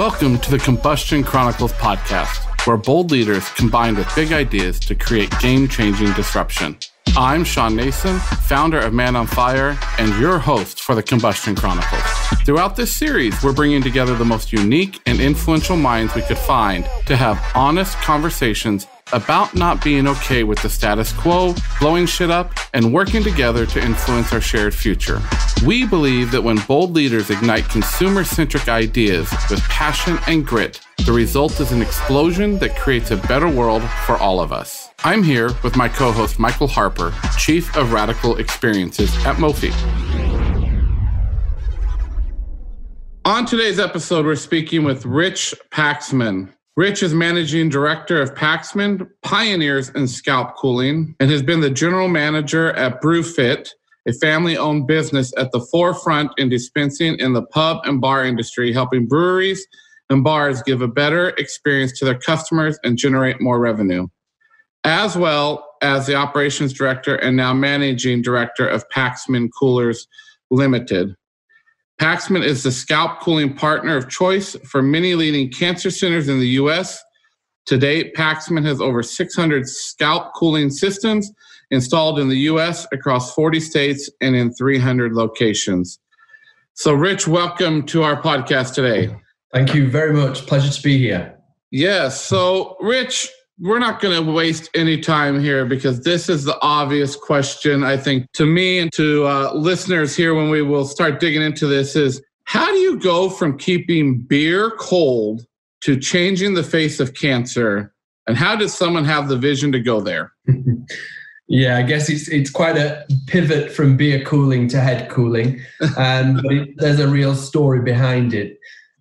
Welcome to the Combustion Chronicles podcast, where bold leaders combine with big ideas to create game changing disruption. I'm Sean Nason, founder of Man on Fire, and your host for the Combustion Chronicles. Throughout this series, we're bringing together the most unique and influential minds we could find to have honest conversations about not being okay with the status quo, blowing shit up, and working together to influence our shared future. We believe that when bold leaders ignite consumer centric ideas with passion and grit, the result is an explosion that creates a better world for all of us. I'm here with my co host Michael Harper, Chief of Radical Experiences at MOFI. On today's episode, we're speaking with Rich Paxman. Rich is managing director of Paxman, pioneers in scalp cooling, and has been the general manager at Brewfitt, a family owned business at the forefront in dispensing in the pub and bar industry, helping breweries and bars give a better experience to their customers and generate more revenue. As well as the operations director and now managing director of Paxman Coolers Limited. Paxman is the scalp cooling partner of choice for many leading cancer centers in the US. To date, Paxman has over 600 scalp cooling systems installed in the US across 40 states and in 300 locations. So, Rich, welcome to our podcast today. Thank you very much. Pleasure to be here. Yes. So, Rich, we're not going to waste any time here because this is the obvious question, I think, to me and to uh, listeners here when we will start digging into this is how do you go from keeping beer cold to changing the face of cancer? And how does someone have the vision to go there? yeah, I guess it's it's quite a pivot from beer cooling to head cooling, and um, it, there's a real story behind it.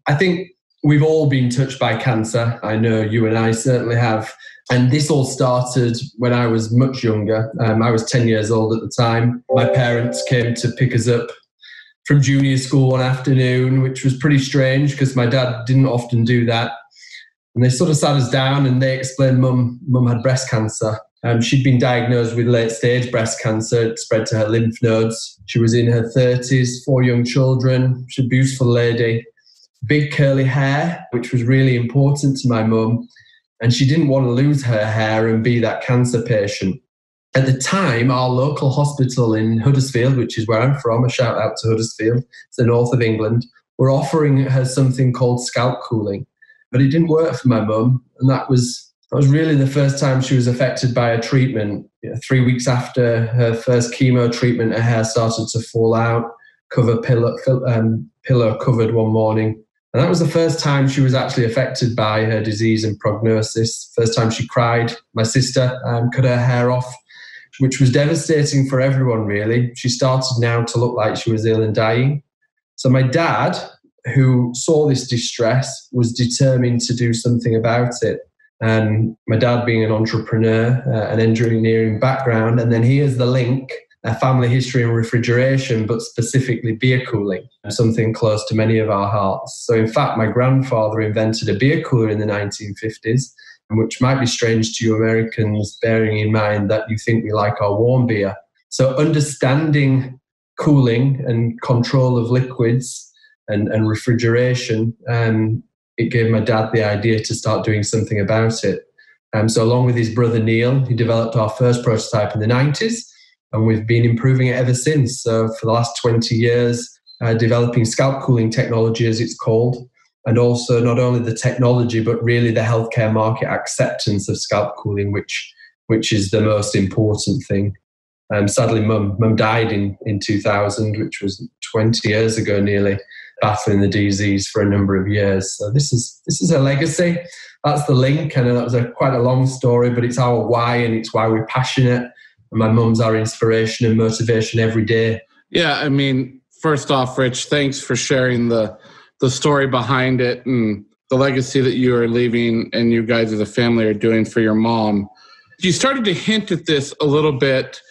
I think we've all been touched by cancer. I know you and I certainly have. And this all started when I was much younger. Um, I was 10 years old at the time. My parents came to pick us up from junior school one afternoon, which was pretty strange because my dad didn't often do that. And they sort of sat us down and they explained mum, mum had breast cancer. Um, she'd been diagnosed with late stage breast cancer. It spread to her lymph nodes. She was in her 30s, four young children. She's a beautiful lady, big curly hair, which was really important to my mum and she didn't want to lose her hair and be that cancer patient. At the time, our local hospital in Huddersfield, which is where I'm from, a shout out to Huddersfield, it's the north of England, were offering her something called scalp cooling. But it didn't work for my mum, and that was that was really the first time she was affected by a treatment. Three weeks after her first chemo treatment, her hair started to fall out, cover pillow, um, pillow covered one morning. And that was the first time she was actually affected by her disease and prognosis. First time she cried. My sister um, cut her hair off, which was devastating for everyone, really. She started now to look like she was ill and dying. So my dad, who saw this distress, was determined to do something about it. And my dad, being an entrepreneur, uh, an engineering background, and then here's the link family history in refrigeration, but specifically beer cooling, something close to many of our hearts. So, in fact, my grandfather invented a beer cooler in the 1950s, which might be strange to you Americans, bearing in mind that you think we like our warm beer. So, understanding cooling and control of liquids and, and refrigeration, um, it gave my dad the idea to start doing something about it. Um, so, along with his brother Neil, he developed our first prototype in the 90s and we've been improving it ever since. So for the last 20 years, uh, developing scalp cooling technology, as it's called, and also not only the technology but really the healthcare market acceptance of scalp cooling, which which is the most important thing. Um, sadly, mum mum died in in 2000, which was 20 years ago, nearly battling the disease for a number of years. So this is this is a legacy. That's the link, and that was a, quite a long story, but it's our why and it's why we're passionate my mum's our inspiration and motivation every day. Yeah, I mean, first off, Rich, thanks for sharing the the story behind it and the legacy that you are leaving and you guys as a family are doing for your mom. You started to hint at this a little bit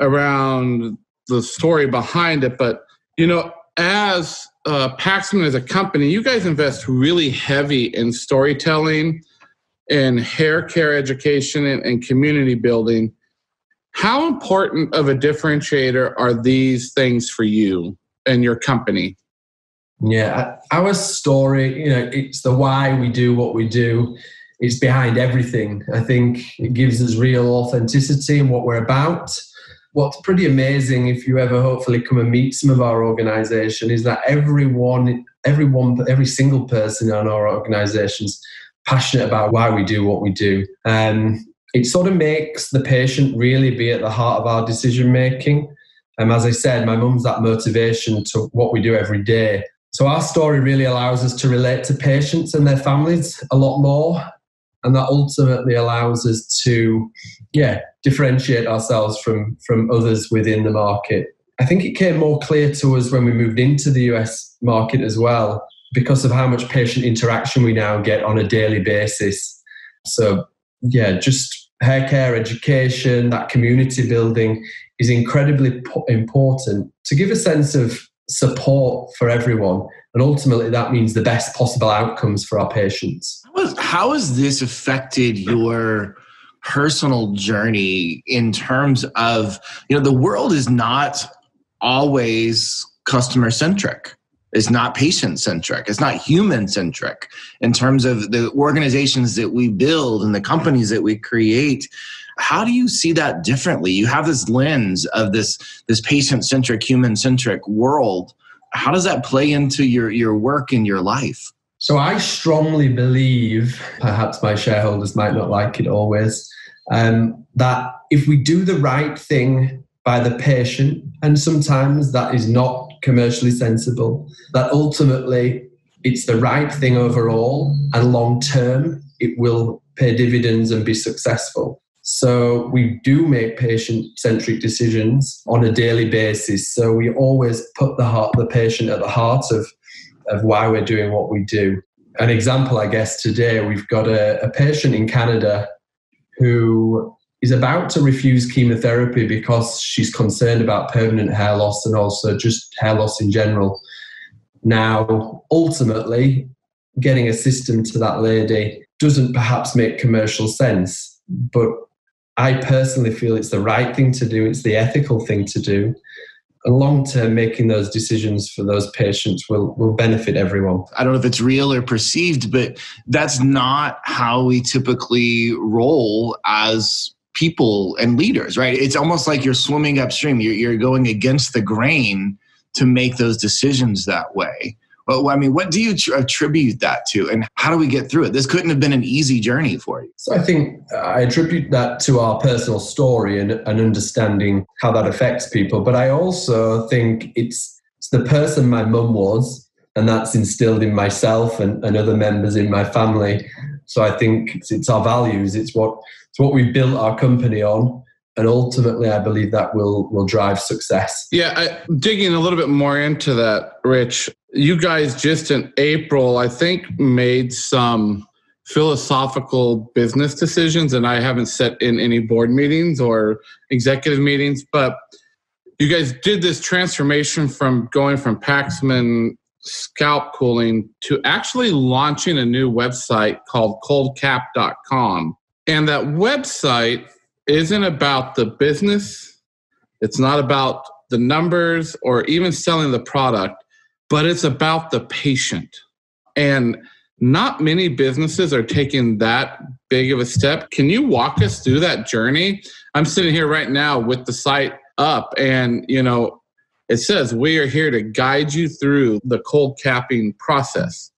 around the story behind it, but you know, as uh, Paxman as a company, you guys invest really heavy in storytelling and hair care education and, and community building. How important of a differentiator are these things for you and your company? Yeah, our story, you know, it's the why we do what we do. It's behind everything. I think it gives us real authenticity in what we're about. What's pretty amazing, if you ever hopefully come and meet some of our organization, is that everyone, everyone, every single person in our organization's passionate about why we do what we do. Um, it sort of makes the patient really be at the heart of our decision making. And um, as I said, my mum's that motivation to what we do every day. So our story really allows us to relate to patients and their families a lot more. And that ultimately allows us to, yeah, differentiate ourselves from, from others within the market. I think it came more clear to us when we moved into the US market as well, because of how much patient interaction we now get on a daily basis. So, yeah, just hair care education, that community building is incredibly important to give a sense of support for everyone. And ultimately, that means the best possible outcomes for our patients. How has this affected your personal journey in terms of, you know, the world is not always customer centric. It's not patient centric. It's not human centric in terms of the organizations that we build and the companies that we create. How do you see that differently? You have this lens of this this patient centric human centric world. How does that play into your your work and your life? So i strongly believe perhaps my shareholders might not like it always um, that if we do the right thing by the patient and sometimes that is not commercially sensible that ultimately it's the right thing overall and long term it will pay dividends and be successful so we do make patient centric decisions on a daily basis. So we always put the heart, the patient at the heart of, of why we're doing what we do. An example, I guess, today we've got a, a patient in Canada who is about to refuse chemotherapy because she's concerned about permanent hair loss and also just hair loss in general. Now, ultimately, getting a system to that lady doesn't perhaps make commercial sense, but I personally feel it's the right thing to do, it's the ethical thing to do. And long term, making those decisions for those patients will, will benefit everyone. I don't know if it's real or perceived, but that's not how we typically roll as people and leaders, right? It's almost like you're swimming upstream, you're, you're going against the grain to make those decisions that way. Well, I mean, what do you attribute that to, and how do we get through it? This couldn't have been an easy journey for you. So I think uh, I attribute that to our personal story and, and understanding how that affects people. But I also think it's, it's the person my mum was, and that's instilled in myself and, and other members in my family. So I think it's, it's our values. It's what it's what we built our company on. And ultimately i believe that will will drive success. Yeah I, digging a little bit more into that rich you guys just in april i think made some philosophical business decisions. And i haven't set in any board meetings or executive meetings but you guys did this transformation from going from paxman scalp cooling to actually launching a new website called coldcap.com and that website isn't about the business, it's not about the numbers or even selling the product, but it's about the patient. And not many businesses are taking that big of a step. Can you walk us through that journey? I'm sitting here right now with the site up and, you know, it says we are here to guide you through the cold capping process.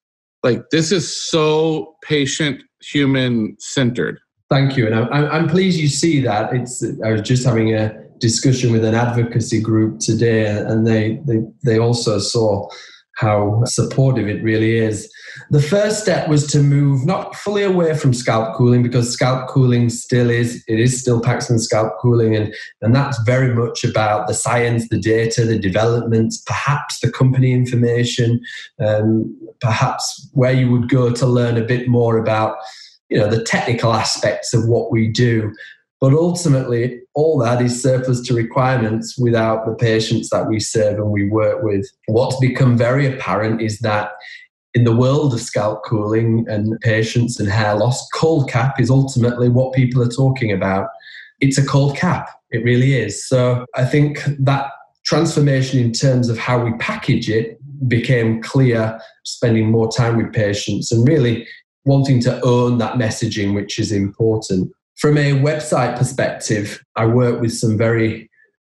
Like this is so patient human centered. Thank you, and I'm, I'm pleased you see that. It's I was just having a discussion with an advocacy group today, and they they, they also saw how supportive it really is. The first step was to move not fully away from scalp cooling because scalp cooling still is it is still Paxman scalp cooling and and that's very much about the science, the data, the developments, perhaps the company information, um, perhaps where you would go to learn a bit more about you know the technical aspects of what we do. But ultimately all that is surplus to requirements without the patients that we serve and we work with. What's become very apparent is that in the world of scalp cooling and patients and hair loss cold cap is ultimately what people are talking about. It's a cold cap. It really is. So i think that transformation in terms of how we package it became clear, spending more time with patients. And really wanting to own that messaging, which is important. From a website perspective, I work with some very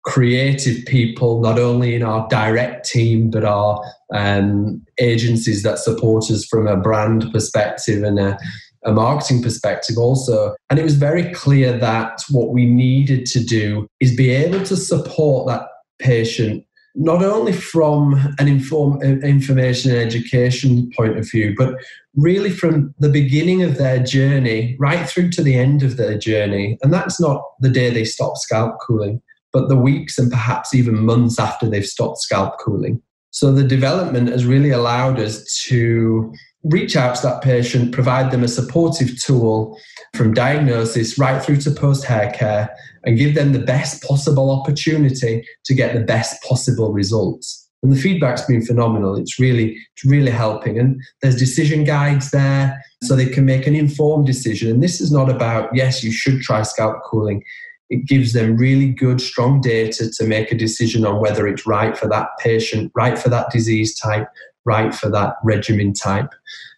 creative people, not only in our direct team, but our um, agencies that support us from a brand perspective and a, a marketing perspective also. And it was very clear that what we needed to do is be able to support that patient not only from an inform, uh, information and education point of view, but really from the beginning of their journey right through to the end of their journey. And that's not the day they stop scalp cooling, but the weeks and perhaps even months after they've stopped scalp cooling. So the development has really allowed us to reach out to that patient, provide them a supportive tool from diagnosis right through to post hair care, and give them the best possible opportunity to get the best possible results. And the feedback's been phenomenal. It's really, it's really helping. And there's decision guides there so they can make an informed decision. And this is not about, yes, you should try scalp cooling. It gives them really good, strong data to make a decision on whether it's right for that patient, right for that disease type, right for that regimen type.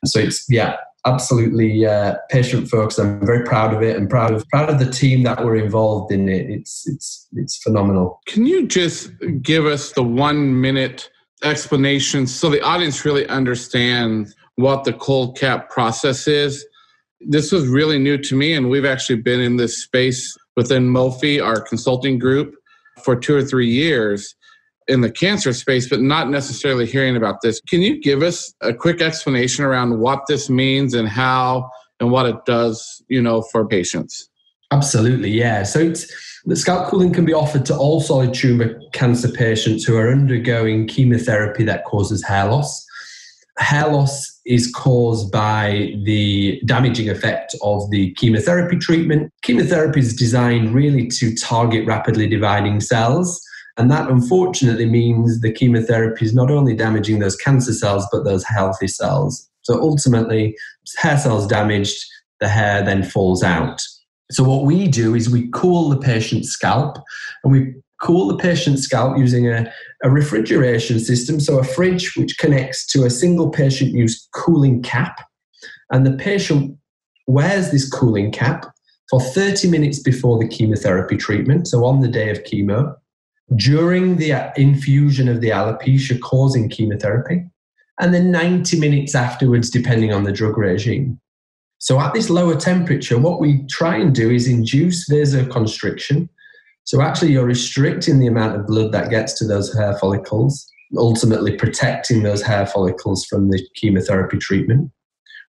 So it's, yeah, absolutely uh, patient focused. I'm very proud of it and proud of proud of the team that were involved in it. It's it's it's phenomenal. Can you just give us the one minute explanation so the audience really understands what the cold cap process is? This was really new to me, and we've actually been in this space within Mofi, our consulting group, for two or three years in the cancer space, but not necessarily hearing about this. Can you give us a quick explanation around what this means and how and what it does, you know, for patients? Absolutely, yeah. So the scalp cooling can be offered to all solid tumor cancer patients who are undergoing chemotherapy that causes hair loss. Hair loss is caused by the damaging effect of the chemotherapy treatment. Chemotherapy is designed really to target rapidly dividing cells and that unfortunately means the chemotherapy is not only damaging those cancer cells, but those healthy cells. So ultimately, hair cells damaged, the hair then falls out. So what we do is we cool the patient's scalp and we cool the patient's scalp using a, a refrigeration system. So a fridge which connects to a single patient use cooling cap. And the patient wears this cooling cap for 30 minutes before the chemotherapy treatment, so on the day of chemo during the infusion of the alopecia causing chemotherapy, and then 90 minutes afterwards, depending on the drug regime. So, at this lower temperature, what we try and do is induce vasoconstriction. So, actually, you're restricting the amount of blood that gets to those hair follicles, ultimately protecting those hair follicles from the chemotherapy treatment.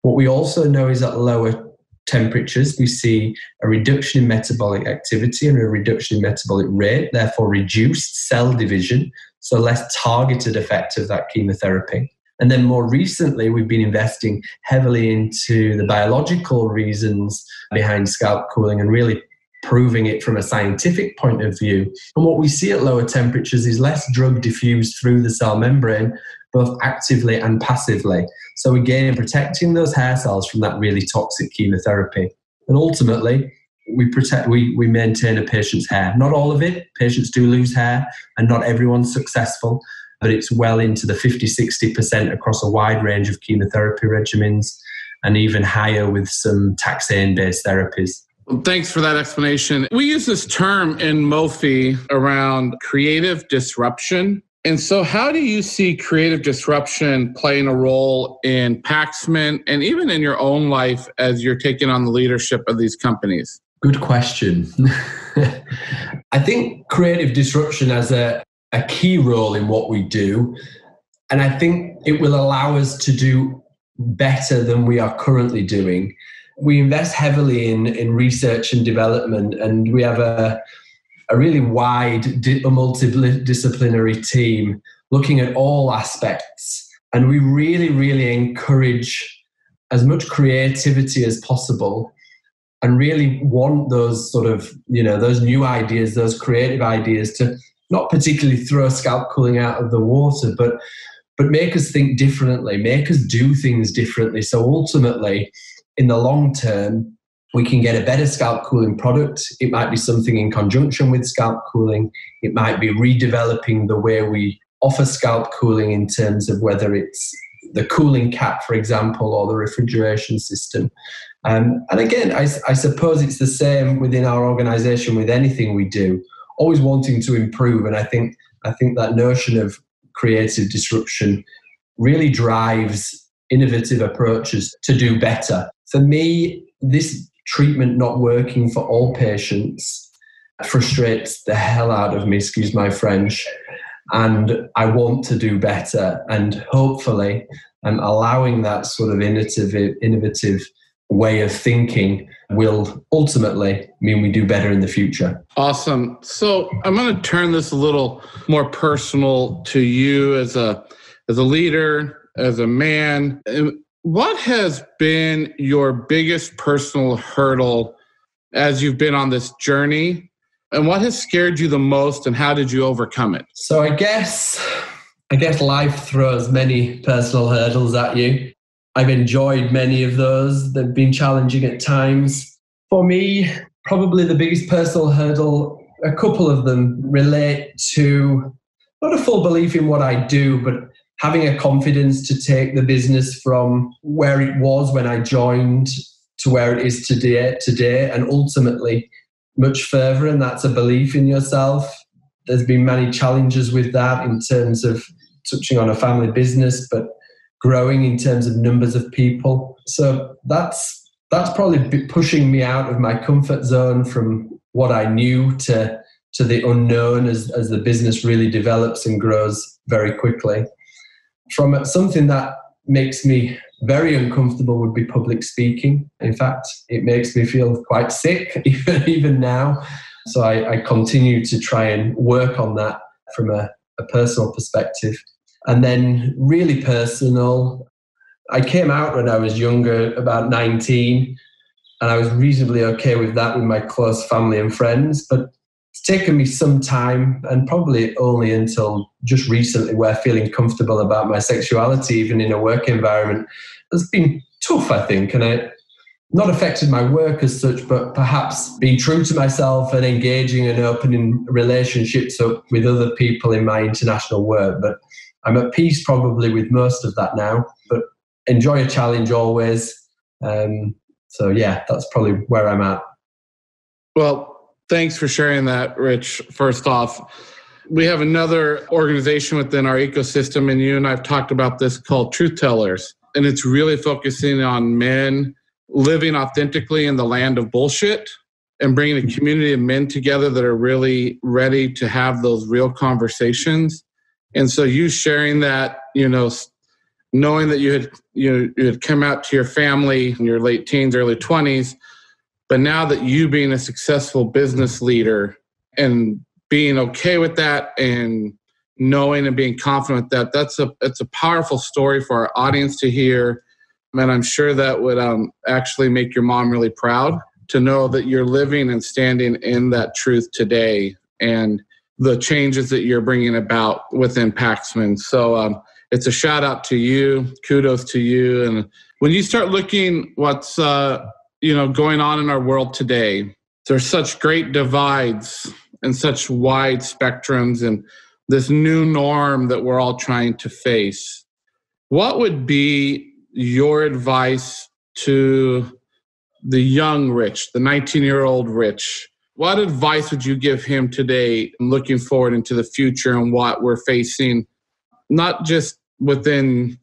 What we also know is at lower temperatures, we see a reduction in metabolic activity and a reduction in metabolic rate, therefore reduced cell division, so less targeted effect of that chemotherapy. And then more recently, we've been investing heavily into the biological reasons behind scalp cooling and really proving it from a scientific point of view. And what we see at lower temperatures is less drug diffused through the cell membrane, both actively and passively. So again, protecting those hair cells from that really toxic chemotherapy. And ultimately, we protect we, we maintain a patient's hair. Not all of it. Patients do lose hair and not everyone's successful, but it's well into the 50, 60% across a wide range of chemotherapy regimens and even higher with some taxane based therapies. Thanks for that explanation. We use this term in Mofi around creative disruption. And so, how do you see creative disruption playing a role in Paxman and even in your own life as you're taking on the leadership of these companies? Good question. I think creative disruption has a, a key role in what we do. And I think it will allow us to do better than we are currently doing. We invest heavily in, in research and development, and we have a, a really wide, multidisciplinary team looking at all aspects. And we really, really encourage as much creativity as possible and really want those sort of, you know, those new ideas, those creative ideas to not particularly throw scalp cooling out of the water, but but make us think differently, make us do things differently. So ultimately, in the long term, we can get a better scalp cooling product. It might be something in conjunction with scalp cooling. It might be redeveloping the way we offer scalp cooling in terms of whether it's the cooling cap, for example, or the refrigeration system. Um, and again, I, I suppose it's the same within our organization with anything we do, always wanting to improve. And I think I think that notion of creative disruption really drives innovative approaches to do better. For me, this treatment not working for all patients frustrates the hell out of me, excuse my French. And I want to do better. And hopefully, I'm allowing that sort of innovative, innovative way of thinking will ultimately mean we do better in the future. Awesome. So I'm going to turn this a little more personal to you as a as a leader, as a man. What has been your biggest personal hurdle as you've been on this journey? And what has scared you the most and how did you overcome it? So I guess I guess life throws many personal hurdles at you. I've enjoyed many of those. They've been challenging at times. For me, probably the biggest personal hurdle, a couple of them relate to not a full belief in what I do, but having a confidence to take the business from where it was when I joined to where it is today, today and ultimately much further. And that's a belief in yourself. There's been many challenges with that in terms of touching on a family business, but growing in terms of numbers of people. So that's that's probably pushing me out of my comfort zone from what I knew to to the unknown as, as the business really develops and grows very quickly. From something that makes me very uncomfortable would be public speaking. In fact, it makes me feel quite sick even, even now. So I, I continue to try and work on that from a, a personal perspective. And then, really personal, I came out when I was younger, about 19, and I was reasonably okay with that with my close family and friends. But it's taken me some time, and probably only until just recently, where feeling comfortable about my sexuality, even in a work environment, has been tough, I think. And it not affected my work as such, but perhaps being true to myself and engaging and opening relationships up with other people in my international work. But I'm at peace probably with most of that now, but enjoy a challenge always. Um, so yeah, that's probably where I'm at. Well, thanks for sharing that, Rich. First off, we have another organization within our ecosystem, and you and I've talked about this called Truth Tellers, and it's really focusing on men living authentically in the land of bullshit and bringing a community of men together that are really ready to have those real conversations and so you sharing that, you know, knowing that you had you, you had come out to your family in your late teens, early twenties, but now that you being a successful business leader and being okay with that and knowing and being confident that that's a it's a powerful story for our audience to hear and i'm sure that would um, actually make your mom really proud to know that you're living and standing in that truth today and the changes that you're bringing about within Paxman. So um, it's a shout out to you. Kudos to you. And when you start looking what's uh, you know going on in our world today, there's such great divides and such wide spectrums and this new norm that we're all trying to face. What would be your advice to the young rich, the 19 year old rich? What advice would you give him today, looking forward into the future and what we're facing, not just within,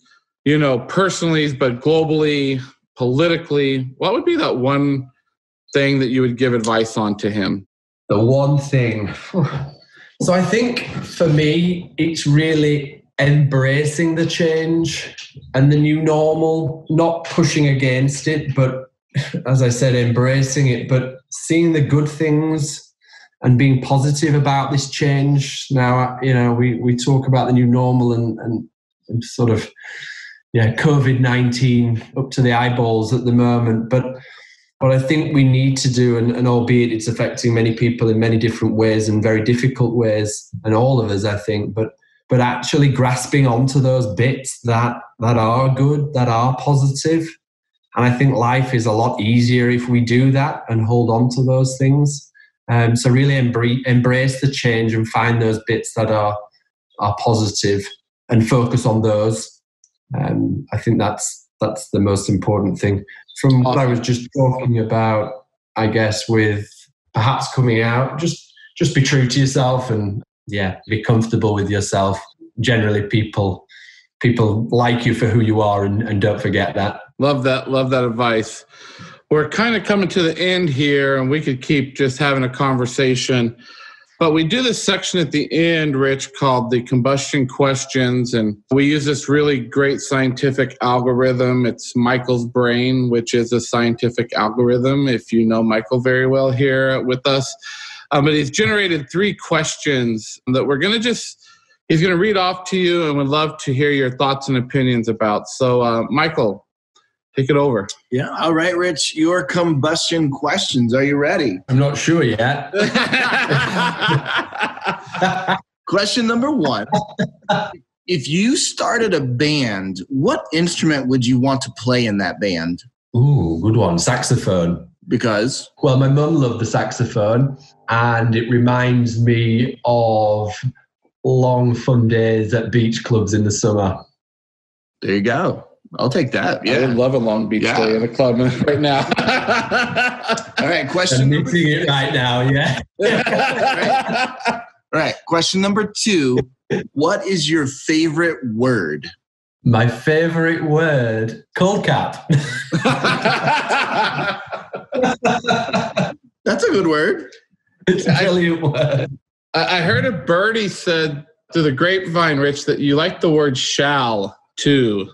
you know, personally, but globally, politically? What would be that one thing that you would give advice on to him? The one thing. So I think for me, it's really embracing the change and the new normal, not pushing against it, but as I said, embracing it, but seeing the good things and being positive about this change. Now, you know, we, we talk about the new normal and, and, and sort of, yeah, COVID 19 up to the eyeballs at the moment. But what I think we need to do, and, and albeit it's affecting many people in many different ways and very difficult ways, and all of us, I think, but but actually grasping onto those bits that that are good, that are positive, and I think life is a lot easier if we do that and hold on to those things. Um, so really embrace, embrace the change and find those bits that are are positive and focus on those. Um, I think that's that's the most important thing. From what I was just talking about, I guess with perhaps coming out, just just be true to yourself and yeah, be comfortable with yourself. Generally, people people like you for who you are, and, and don't forget that. Love that. Love that advice. We're kind of coming to the end here, and we could keep just having a conversation. But we do this section at the end, Rich, called the combustion questions. And we use this really great scientific algorithm. It's Michael's brain, which is a scientific algorithm, if you know Michael very well here with us. Um, but he's generated three questions that we're going to just, he's going to read off to you and would love to hear your thoughts and opinions about. So, uh, Michael, Take it over. Yeah. All right, Rich. Your combustion questions. Are you ready? I'm not sure yet. Question number one If you started a band, what instrument would you want to play in that band? Ooh, good one. Saxophone. Because? Well, my mum loved the saxophone, and it reminds me of long, fun days at beach clubs in the summer. There you go. I'll take that. Yeah. I would love a Long Beach yeah. day in a club right now. All right. Question. I'm missing it right now. Yeah. right. All right. Question number two. What is your favorite word? My favorite word, cold cap. That's a good word. It's a brilliant word. I heard a birdie said to the grapevine, Rich, that you like the word shall too.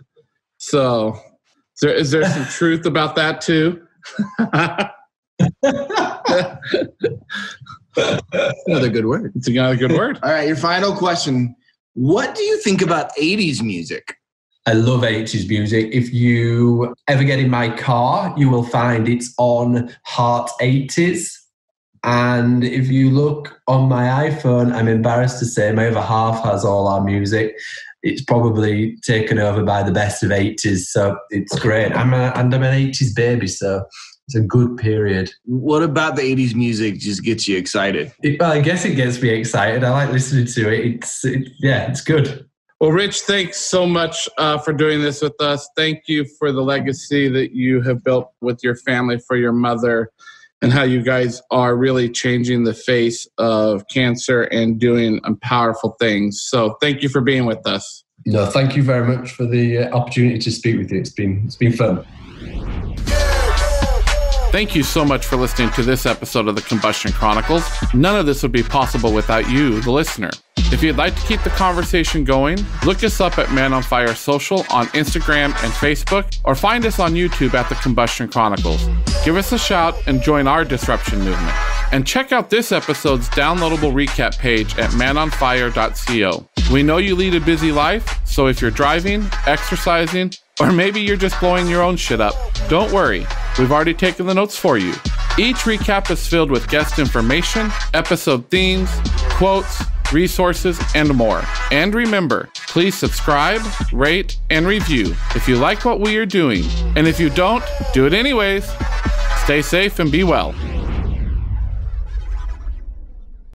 So, is there, is there some truth about that too? another good word. It's another good word. All right, your final question. What do you think about 80s music? I love 80s music. If you ever get in my car, you will find it's on Heart 80s. And if you look on my iPhone, I'm embarrassed to say my other half has all our music it's probably taken over by the best of 80s. So it's great. I'm a, and I'm an 80s baby, so it's a good period. What about the 80s music just gets you excited? It, well, I guess it gets me excited. I like listening to it. It's it, yeah, it's good. Well, Rich, thanks so much uh, for doing this with us. Thank you for the legacy that you have built with your family for your mother and how you guys are really changing the face of cancer and doing powerful things. So thank you for being with us. No, thank you very much for the uh, opportunity to speak with you. It's been it's been fun. Thank you so much for listening to this episode of the Combustion Chronicles. None of this would be possible without you, the listener. If you'd like to keep the conversation going, look us up at Man on Fire Social on Instagram and Facebook, or find us on YouTube at The Combustion Chronicles. Give us a shout and join our disruption movement. And check out this episode's downloadable recap page at manonfire.co. We know you lead a busy life, so if you're driving, exercising, or maybe you're just blowing your own shit up, don't worry. We've already taken the notes for you. Each recap is filled with guest information, episode themes, quotes, resources, and more. And remember, please subscribe, rate, and review if you like what we are doing. And if you don't, do it anyways. Stay safe and be well.